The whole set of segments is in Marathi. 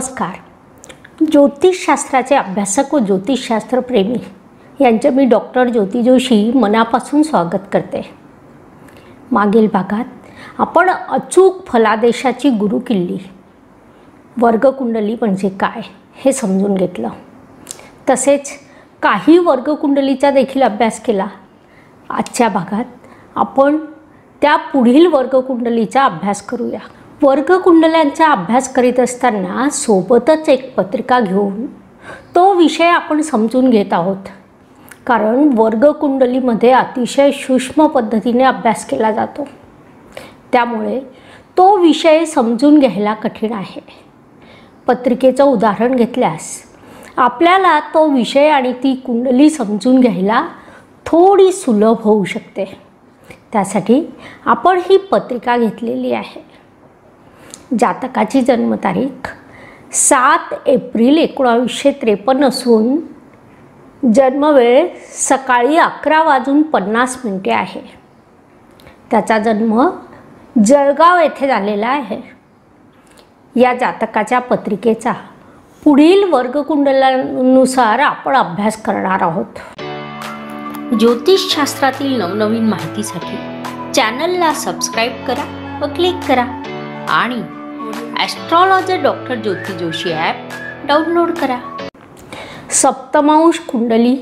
नमस्कार. ज्योतिषशास्त्राचे अभ्यासक व ज्योतिषशास्त्रप्रेमी यांचे मी डॉक्टर ज्योती जोशी मनापासून स्वागत करते. मागील भागात आपण अचूक फलादेशाची गुरुकिल्ली वर्गकुंडली म्हणजे काय हे समजून घेतलं. तसेच काही वर्गकुंडलीचा देखील अभ्यास केला. आजच्या भागात आपण त्या पुढील वर्गकुंडलीचा अभ्यास करूया. वर्गकुंडल्यांचा अभ्यास करीत असताना सोबतच एक पत्रिका घेऊन तो विषय आपण समजून घेत आहोत. कारण वर्गकुंडलीमध्ये अतिशय सूक्ष्म पद्धतीने अभ्यास केला जातो. त्यामुळे तो विषय समजून घ्यायला कठीण आहे. पत्रिकेचं उदाहरण घेतल्यास आपल्याला तो विषय आणि ती कुंडली समजून घ्यायला थोडी सुलभ होऊ शकते. त्यासाठी आपण ही पत्रिका घेतलेली आहे. जातकाची जन्मतारीख सात एप्रिल एकोणावीसशे त्रेपन्न असून जन्मवेळ सकाळी अकरा वाजून पन्नास मिनटे आहे. त्याचा जन्म जळगाव येथे झालेला आहे. या जातकाच्या पत्रिकेचा पुढील वर्गकुंडलानुसार आपण अभ्यास करणार आहोत. ज्योतिषशास्त्रातील नवनवीन माहितीसाठी चॅनलला सबस्क्राईब करा व क्लिक करा आणि astrologer doctor Jyoti Joshi app download करा. सप्तमांश कुंडली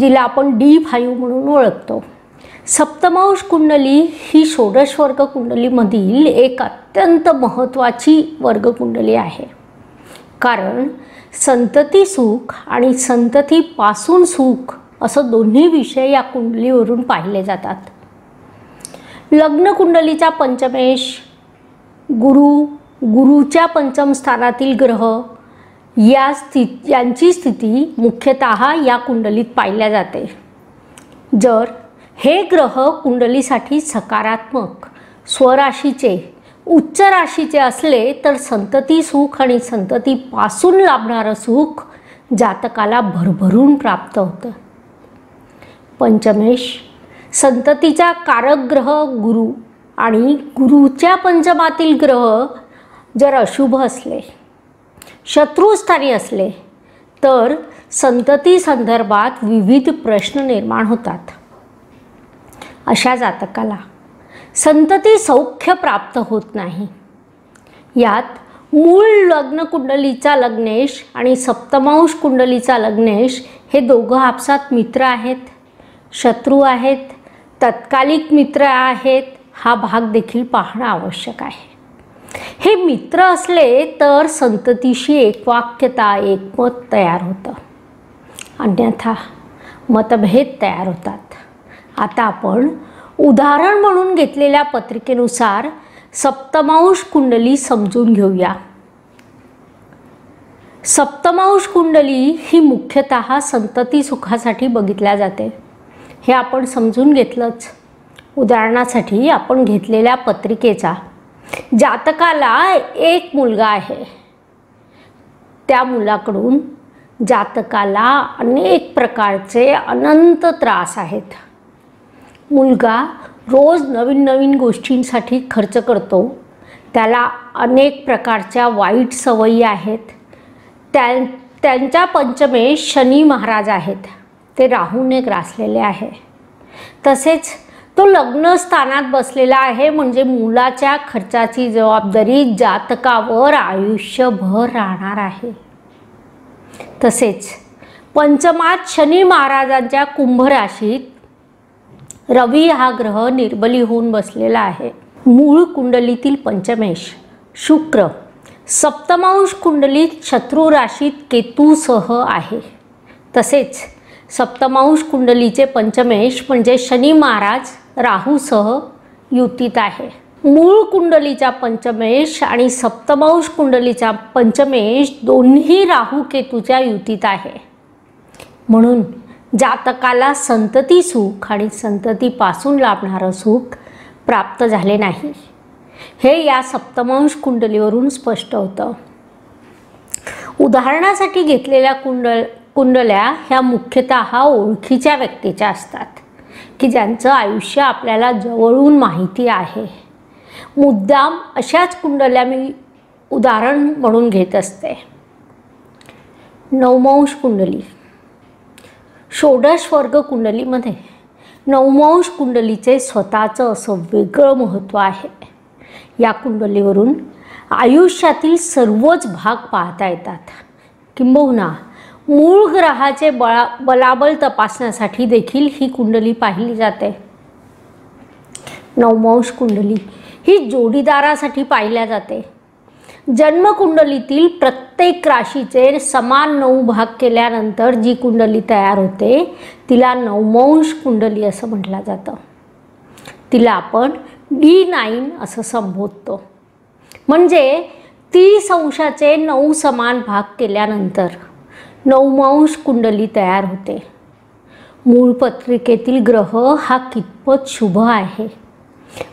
जिला आपण डी फाईव्ह म्हणून ओळखतो. सप्तमांश कुंडली ही षोडश वर्ग कुंडलीमधील एक अत्यंत महत्त्वाची वर्गकुंडली आहे. कारण संतती सुख आणि संततीपासून सुख असं दोन्ही विषय या कुंडलीवरून पाहिले जातात. लग्न कुंडलीचा पंचमेश गुरु गुरुच्या पंचम स्थानातील ग्रह या स्थित यांची स्थिती मुख्यतः या कुंडलीत पाहिल्या जाते. जर हे ग्रह कुंडलीसाठी सकारात्मक स्वराशीचे उच्च राशीचे असले तर संतती सुख आणि संततीपासून लाभणारं सुख जातकाला भरभरून प्राप्त होतं. पंचमेश संततीचा कारक ग्रह गुरु. आणि गुरुच्या पंचमातील ग्रह जर अशुभ असले शत्रुस्थानी असले तर संतती संदर्भात विविध प्रश्न निर्माण होतात. अशा जातकाला संतती सौख्य प्राप्त होत नाही. यात मूळ लग्न कुंडलीचा लग्नेश आणि सप्तमांश कुंडलीचा लग्नेश हे दोघं आपसात मित्र आहेत. शत्रू आहेत तत्कालिक मित्र आहेत हा भाग देखील पाहणं आवश्यक आहे. हे मित्र असले तर संततीशी एकवाक्यता एकमत तयार होतं. अन्यथा मतभेद तयार होतात. आता आपण उदाहरण म्हणून घेतलेल्या पत्रिकेनुसार सप्तमांश कुंडली समजून घेऊया. सप्तमांश कुंडली ही मुख्यतः संतती सुखासाठी बघितल्या जाते. हे आपण समजून घेतलंच. उदाहरणासाठी आपण घेतलेल्या पत्रिकेचा जातकाला एक मुलगा आहे. त्या मुलाकडून जातकाला अनेक प्रकारचे अनंत त्रास आहेत. मुलगा रोज नवीन नवीन गोष्टींसाठी खर्च करतो. त्याला अनेक प्रकारच्या वाईट सवयी आहेत. त्या त्यांच्या पंचमे शनी महाराज आहेत. ते राहूने ग्रासलेले आहे. तसेच तो लग्न स्थानात बसलेला आहे म्हणजे मुलाच्या खर्चाची जबाबदारी जातकावर आयुष्यभर राहणार आहे. तसेच पंचमात शनी महाराजांच्या कुंभ राशीत रवी हा ग्रह निर्बली होऊन बसलेला आहे. मूळ कुंडलीतील पंचमेश शुक्र सप्तमांश कुंडलीत शत्रू राशीत केतूसह आहे. तसेच सप्तमांश कुंडलीचे पंचमेश म्हणजे शनी महाराज राहूसह युतीत आहे. मूळ कुंडलीचा पंचमेश आणि सप्तमांश कुंडलीचा पंचमेश दोन्ही राहू केतूच्या युतीत आहे. म्हणून जातकाला संतती सुख आणि संततीपासून लाभणारं सुख प्राप्त झाले नाही. हे या सप्तमांश कुंडलीवरून स्पष्ट होतं. उदाहरणासाठी घेतलेल्या कुंडल कुंडल्या ह्या मुख्यतः ओळखीच्या व्यक्तीच्या असतात. की ज्यांचं आयुष्य आपल्याला जवळून माहिती आहे. मुद्दाम अशाच कुंडल्या मी उदाहरण म्हणून घेत असते. नवमांश कुंडली. षोडश वर्ग कुंडलीमध्ये नवमांश कुंडलीचे स्वतःचं असं वेगळं महत्त्व आहे. या कुंडलीवरून आयुष्यातील सर्वच भाग पाहता येतात. किंबहुना मूळ ग्रहाचे बळा बलाबल तपासण्यासाठी देखील ही कुंडली पाहिली जाते. नवमांश कुंडली. ही जोडीदारासाठी पाहिल्या जाते. जन्मकुंडलीतील प्रत्येक राशीचे समान नऊ भाग केल्यानंतर जी कुंडली तयार होते तिला नवमांश कुंडली असं म्हटलं जातं. तिला आपण डी नाईन असं संबोधतो. म्हणजे तीस अंशाचे नऊ समान भाग केल्यानंतर. नवमांश कुंडली तयार होते. मूळ पत्रिकेतील ग्रह हा कितपत शुभ आहे?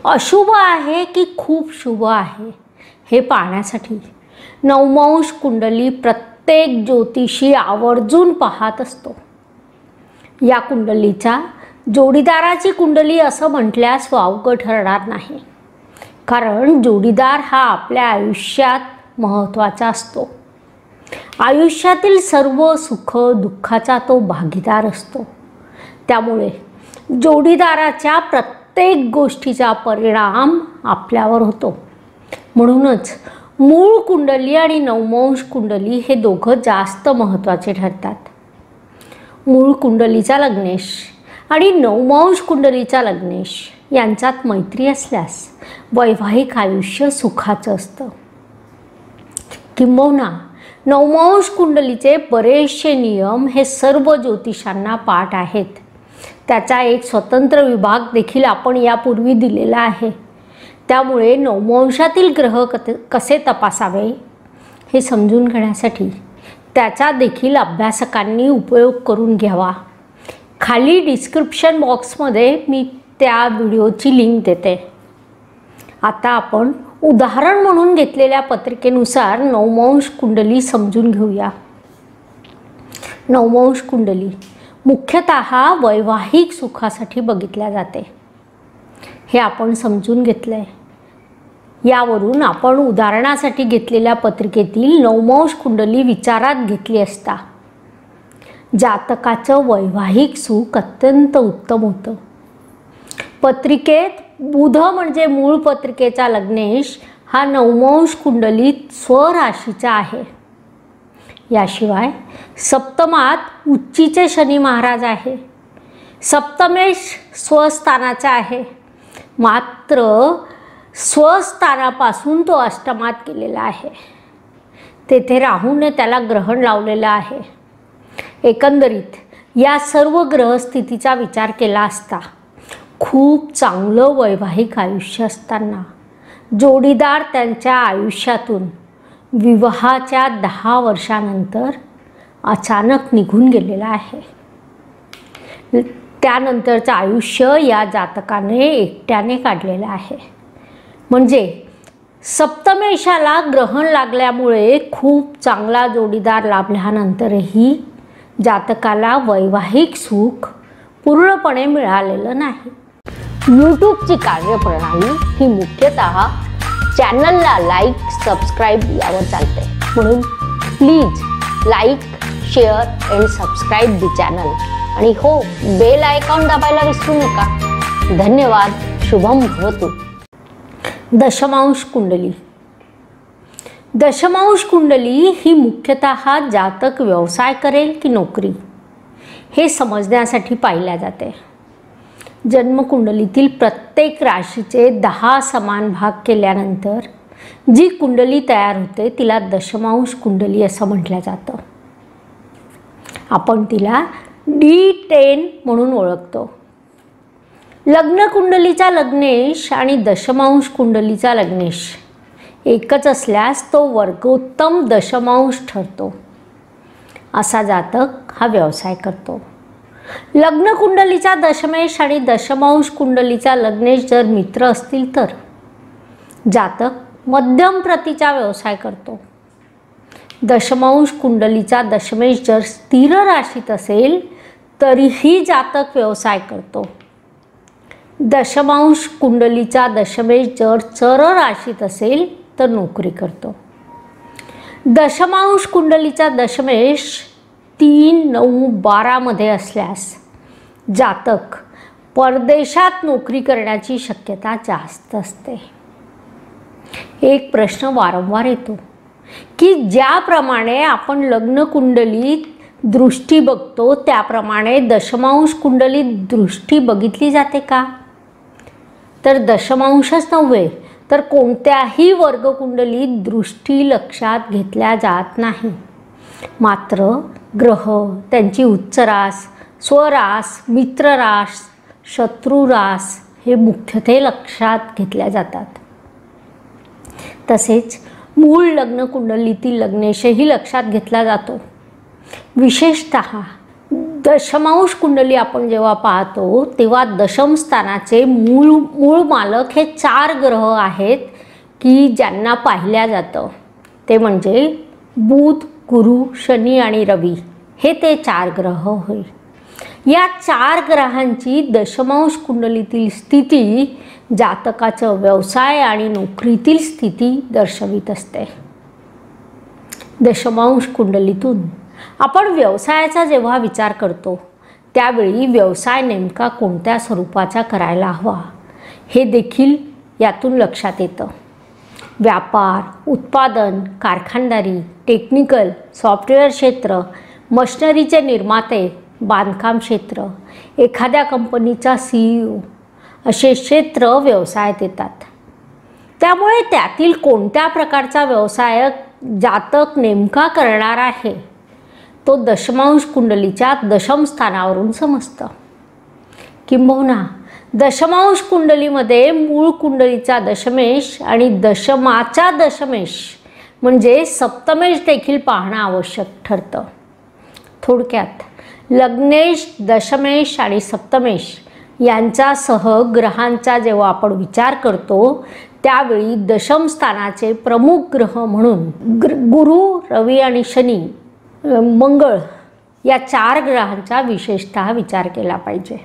अशुभ आहे की खूप शुभ आहे? हे पाहण्यासाठी नवमांश कुंडली प्रत्येक ज्योतिषी आवर्जून पाहत असतो. या कुंडलीचा जोडीदाराची कुंडली असं म्हटल्यास वावगं ठरणार नाही. कारण जोडीदार हा आपल्या आयुष्यात महत्त्वाचा असतो. आयुष्यातील सर्व सुख दुःखाचा तो भागीदार असतो. त्यामुळे जोडीदाराच्या प्रत्येक गोष्टीचा परिणाम आपल्यावर होतो. म्हणूनच मूळ कुंडली आणि नवमांश कुंडली हे दोघं जास्त महत्त्वाचे ठरतात. मूळ कुंडलीचा लग्नेश आणि नवमांश कुंडलीचा लग्नेश यांच्यात मैत्री असल्यास वैवाहिक आयुष्य सुखाचं असतं. किंबहुना नवमांश कुंडलीचे बरेचसे नियम हे सर्व ज्योतिषांना पाठ आहेत. त्याचा एक स्वतंत्र विभाग देखील आपण यापूर्वी दिलेला आहे. त्यामुळे नवमांशातील ग्रह कत कसे तपासावे हे समजून घेण्यासाठी त्याचा देखील अभ्यासकांनी उपयोग करून घ्यावा. खाली डिस्क्रिप्शन बॉक्समध्ये मी त्या व्हिडिओची लिंक देते. आता आपण उदाहरण म्हणून घेतलेल्या पत्रिकेनुसार नवमांश कुंडली समजून घेऊया. नवमांश कुंडली मुख्यतः वैवाहिक सुखासाठी बघितल्या जाते. हे आपण समजून घेतलं आहे यावरून आपण उदाहरणासाठी घेतलेल्या पत्रिकेतील नवमांश कुंडली विचारात घेतली असता. जातकाचं वैवाहिक सुख अत्यंत उत्तम होतं. पत्रिकेत बुध म्हणजे मूळ पत्रिकेचा लग्नेश हा नवमांश कुंडलीत स्वराशीचा आहे. याशिवाय सप्तमात उच्चीचे शनी महाराज आहे. सप्तमेश स्वस्थानाचा आहे. मात्र स्वस्थानापासून तो अष्टमात केलेला आहे. तेथे राहूने त्याला ग्रहण लावलेलं आहे. एकंदरीत या सर्व ग्रहस्थितीचा विचार केला असता खूप चांगलं वैवाहिक आयुष्य असताना जोडीदार त्यांच्या आयुष्यातून विवाहाच्या दहा वर्षानंतर अचानक निघून गेलेला आहे. त्यानंतरचं आयुष्य या जातकाने एकट्याने काढलेलं आहे. म्हणजे सप्तमेशाला ग्रहण लागल्यामुळे खूप चांगला जोडीदार लाभल्यानंतरही जातकाला वैवाहिक सुख पूर्णपणे मिळालेलं नाही. यूट्यूबची कार्यप्रणाली ही मुख्यतः चॅनलला लाईक सबस्क्राईब यावर चालते. म्हणून please like share and subscribe the channel. आणि हो बेल आयकॉन दाबायला विसरू नका. धन्यवाद शुभम भवतु. दशमांश कुंडली. दशमांश कुंडली ही मुख्यतः जातक व्यवसाय करेल की नोकरी? हे समजण्यासाठी पाहिल्या जाते. जन्मकुंडलीतील प्रत्येक राशीचे दहा समान भाग केल्यानंतर जी कुंडली तयार होते तिला दशमांश कुंडली असं म्हटलं जातं. आपण तिला डी टेन म्हणून ओळखतो. लग्न कुंडलीचा लग्नेश आणि दशमांश कुंडलीचा लग्नेश. एकच असल्यास तो वर्गोत्तम दशमांश ठरतो. असा जातक हा व्यवसाय करतो. लग्न कुंडलीचा दशमेश आणि दशमांश कुंडलीचा लग्नेश जर मित्र असतील तर? जातक मध्यम प्रतीचा व्यवसाय करतो. दशमांश कुंडलीचा दशमेश जर स्थिर राशीत असेल तरीही जातक व्यवसाय करतो. दशमांश कुंडलीचा दशमेश जर चर राशीत असेल तर नोकरी करतो. दशमांश कुंडलीचा दशमेश तीन नऊ बारामध्ये असल्यास जातक परदेशात नोकरी करण्याची शक्यता जास्त असते. एक प्रश्न वारंवार येतो की ज्याप्रमाणे आपण लग्न कुंडलीत दृष्टी बघतो त्याप्रमाणे दशमांश कुंडलीत दृष्टी बघितली जाते का? तर दशमांशच नव्हे तर कोणत्याही वर्गकुंडलीत दृष्टी लक्षात घेतल्या जात नाही. मात्र ग्रह त्यांची उच्चरास स्वरास मित्ररास शत्रुरास हे मुख्यत्वे लक्षात घेतल्या जातात. तसेच मूळ लग्न कुंडलीतील लग्नेशही लक्षात घेतला जातो. विशेषत दशमांश कुंडली आपण जेव्हा पाहतो तेव्हा दशमस्थानाचे मूळ मूळ मालक हे चार ग्रह आहेत की ज्यांना पाहिल्या जातं. ते म्हणजे बुध गुरु शनी आणि रवी हे ते चार ग्रह होय. या चार ग्रहांची दशमांश कुंडलीतील स्थिती जातकाचं व्यवसाय आणि नोकरीतील स्थिती दर्शवित असते. दशमांश कुंडलीतून आपण व्यवसायाचा जेव्हा विचार करतो त्यावेळी व्यवसाय नेमका कोणत्या स्वरूपाचा करायला हवा हे देखील यातून लक्षात येतं. व्यापार उत्पादन कारखानदारी टेक्निकल सॉफ्टवेअर क्षेत्र मशनरीचे निर्माते बांधकाम क्षेत्र एखाद्या कंपनीचा सी ई ओ असे क्षेत्र व्यवसायात येतात. त्यामुळे त्यातील कोणत्या प्रकारचा व्यवसाय जातक नेमका करणार आहे तो दशमांश कुंडलीच्या दशम स्थानावरून समजतं. किंबहुना दशमांश कुंडलीमध्ये मूळ कुंडलीचा दशमेश आणि दशमाचा दशमेश म्हणजे सप्तमेश देखील पाहणं आवश्यक ठरतं. थोडक्यात लग्नेश दशमेश आणि सप्तमेश यांच्यासह ग्रहांचा जेव्हा आपण विचार करतो त्यावेळी दशम स्थानाचे प्रमुख ग्रह म्हणून ग्र गुरु रवी आणि शनी मंगळ या चार ग्रहांचा विशेषतः विचार केला पाहिजे.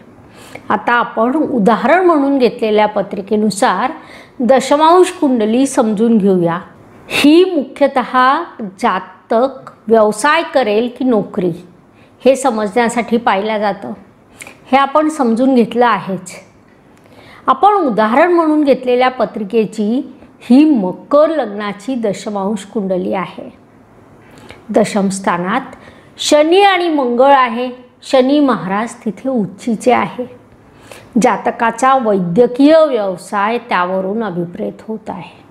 आता आपण उदाहरण म्हणून घेतलेल्या पत्रिकेनुसार दशमांश कुंडली समजून घेऊया. ही मुख्यतः जातक व्यवसाय करेल की नोकरी हे समजण्यासाठी पाहिलं जातं. हे आपण समजून घेतलं आहेच. आपण उदाहरण म्हणून घेतलेल्या पत्रिकेची ही मकर लग्नाची दशमांश कुंडली आहे. दशमस्थानात शनी आणि मंगळ आहे. शनी महाराज तिथे उच्चीचे आहे. जातकाचा वैद्यकीय व्यवसाय त्यावरून अभिप्रेत होत आहे.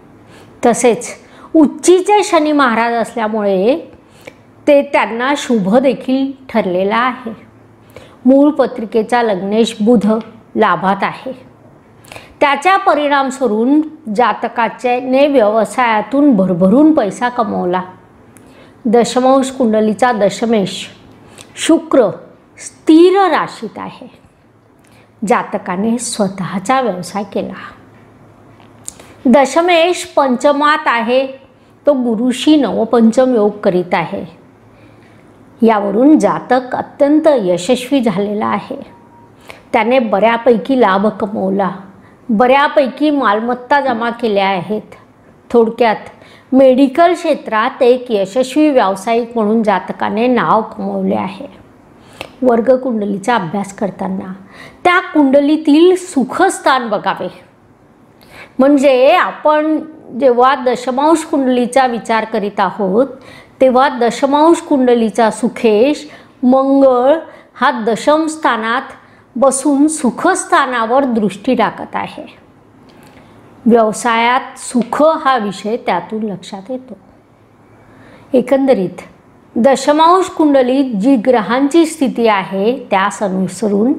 तसेच उच्चीचे शनी महाराज असल्यामुळे ते त्यांना शुभ देखील ठरलेला आहे. मूळ पत्रिकेचा लग्नेश बुध लाभात आहे. त्याच्या परिणामस्वरूप जातकाच्याने व्यवसायातून भरभरून पैसा कमवला. दशमांश कुंडलीचा दशमेश शुक्र स्थिर राशीत आहे. जातकाने स्वतःचा व्यवसाय केला. दशमेश पंचमात आहे. तो गुरुशी नवपंचम योग करीत आहे. यावरून जातक अत्यंत यशस्वी झालेला आहे. त्याने बऱ्यापैकी लाभ कमवला. बऱ्यापैकी मालमत्ता जमा केल्या आहेत. थोडक्यात मेडिकल क्षेत्रात एक यशस्वी व्यावसायिक म्हणून जातकाने नाव कमवले आहे. वर्ग कुंडलीचा अभ्यास करताना त्या कुंडलीतील सुखस्थान बघावे. म्हणजे आपण जेव्हा दशमांश कुंडलीचा विचार करीत आहोत तेव्हा दशमांश कुंडलीचा सुखेश मंगळ हा दशम स्थानात बसून सुखस्थानावर दृष्टी टाकत आहे. व्यवसायात सुख हा विषय त्यातून लक्षात येतो. एकंदरीत दशमांश कुंडलीत जी ग्रहांची स्थिती आहे त्यास अनुसरून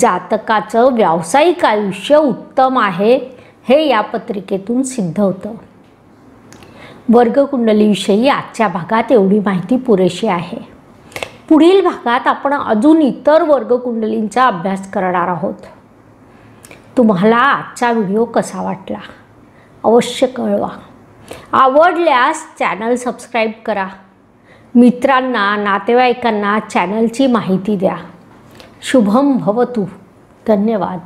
जातकाचं व्यावसायिक आयुष्य उत्तम आहे हे या पत्रिकेतून सिद्ध होतं. वर्गकुंडलीविषयी आजच्या भागात एवढी माहिती पुरेशी आहे. पुढील भागात आपण अजून इतर वर्गकुंडलींचा अभ्यास करणार आहोत. तुम्हाला आजचा व्हिडिओ कसा वाटला? अवश्य कळवा. आवडल्यास चॅनल सबस्क्राईब करा. मित्रांना नातेवाईकांना चॅनलची माहिती द्या. शुभम भवतू. धन्यवाद.